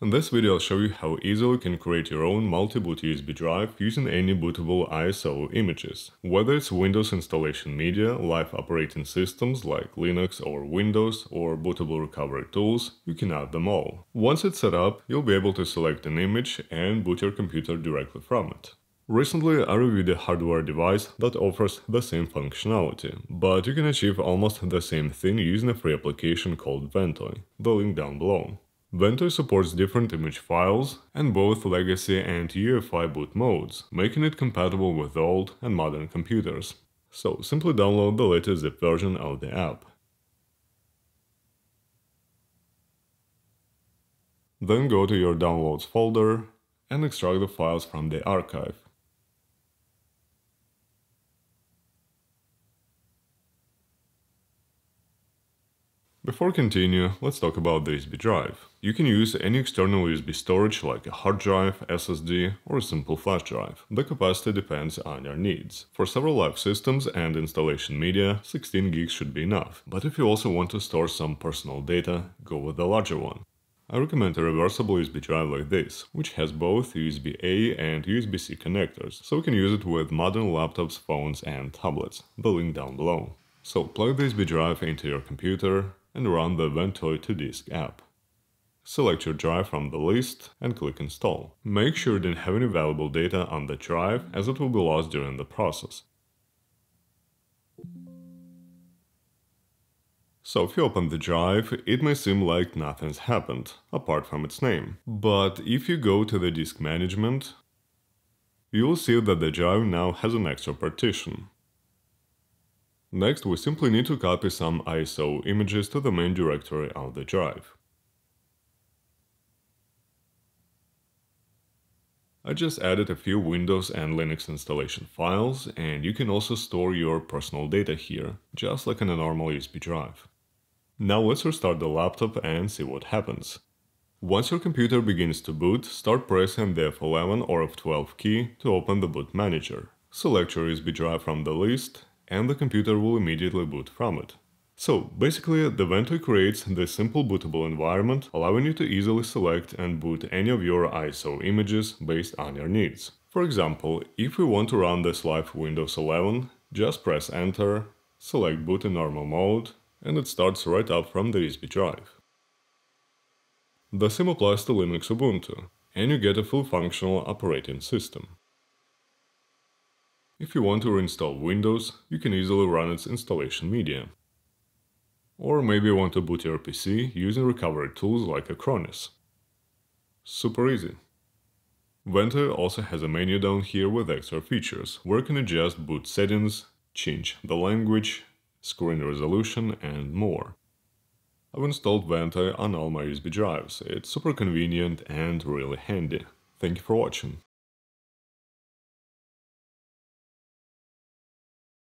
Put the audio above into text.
In this video I'll show you how easily you can create your own multi-boot USB drive using any bootable ISO images. Whether it's Windows installation media, live operating systems like Linux or Windows, or bootable recovery tools, you can add them all. Once it's set up, you'll be able to select an image and boot your computer directly from it. Recently, I reviewed a hardware device that offers the same functionality, but you can achieve almost the same thing using a free application called Ventoy, the link down below. Ventoy supports different image files and both legacy and UEFI boot modes, making it compatible with old and modern computers. So simply download the latest zip version of the app. Then go to your downloads folder and extract the files from the archive. Before continue, let's talk about the USB drive. You can use any external USB storage like a hard drive, SSD or a simple flash drive. The capacity depends on your needs. For several live systems and installation media, 16 gigs should be enough, but if you also want to store some personal data, go with the larger one. I recommend a reversible USB drive like this, which has both USB-A and USB-C connectors, so you can use it with modern laptops, phones and tablets, the link down below. So plug the USB drive into your computer, and run the Ventoy to Disk app. Select your drive from the list and click Install. Make sure you don't have any valuable data on the drive as it will be lost during the process. So if you open the drive, it may seem like nothing's happened, apart from its name. But if you go to the disk management, you will see that the drive now has an extra partition. Next, we simply need to copy some ISO images to the main directory of the drive. I just added a few Windows and Linux installation files, and you can also store your personal data here, just like in a normal USB drive. Now let's restart the laptop and see what happens. Once your computer begins to boot, start pressing the F11 or F12 key to open the boot manager. Select your USB drive from the list and the computer will immediately boot from it. So basically, the Ventoy creates this simple bootable environment, allowing you to easily select and boot any of your ISO images based on your needs. For example, if we want to run this live Windows 11, just press enter, select boot in normal mode, and it starts right up from the USB drive. The same applies to Linux Ubuntu, and you get a full functional operating system. If you want to reinstall Windows, you can easily run its installation media. Or maybe you want to boot your PC using recovery tools like Acronis. Super easy. Ventoy also has a menu down here with extra features, where you can adjust boot settings, change the language, screen resolution and more. I've installed Ventoy on all my USB drives, it's super convenient and really handy. Thank you for watching.